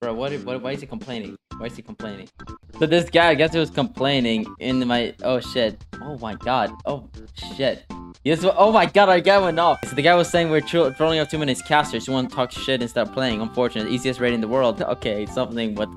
Bro, what, what? Why is he complaining? Why is he complaining? So this guy, I guess he was complaining in my. Oh shit. Oh my god. Oh shit. Yes. Oh my god, our guy went off. So the guy was saying we're tro trolling up too many casters who want to talk shit and start playing. Unfortunate. Easiest raid in the world. Okay, something with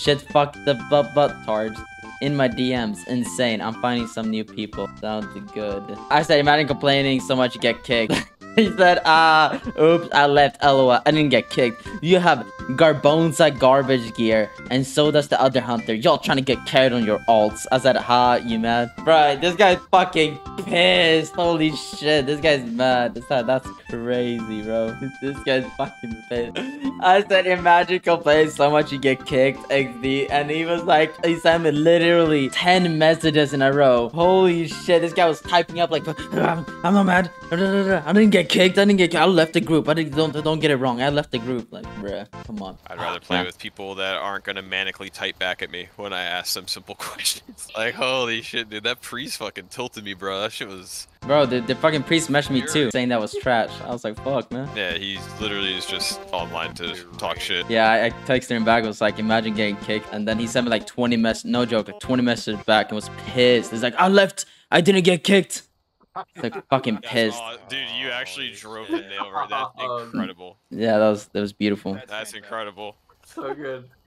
shit. Fuck the butt butt tards in my DMs. Insane. I'm finding some new people. Sounds good. I said, imagine complaining so much you get kicked. he said, ah, oops, I left. LOL. I didn't get kicked. You have Garbonza garbage gear, and so does the other hunter. Y'all trying to get carried on your alts. I said, ha, you mad? Bro, this guy's fucking pissed. Holy shit, this guy's mad. That's, that's crazy, bro. This guy's fucking pissed. I said, imagine complaining so much you get kicked, XD. And he was like, he sent me literally 10 messages in a row. Holy shit, this guy was typing up like, I'm, I'm not mad. I didn't get kicked. I didn't get kicked. I left the group. I didn't, don't, don't get it wrong. I left the group. Like, bruh, come on. I'd rather play with people that aren't gonna manically type back at me when I ask them simple questions. Like, holy shit, dude, that priest fucking tilted me, bro. That shit was... Bro, the, the fucking priest messaged me too, saying that was trash. I was like, fuck, man. Yeah, he literally is just online to talk shit. Yeah, I, I texted him back. I was like, imagine getting kicked. And then he sent me like 20 mess, no joke, like 20 messages back and was pissed. He's like, I left. I didn't get kicked. It's like fucking pissed. Oh, dude, you actually drove the nail right. That's um, incredible. Yeah, that was that was beautiful. That's incredible. So good.